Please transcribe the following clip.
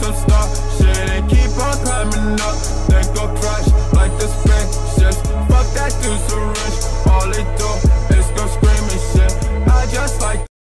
some star shit keep on climbing up. Then go crash like the spaceships. Fuck that dude, surrender.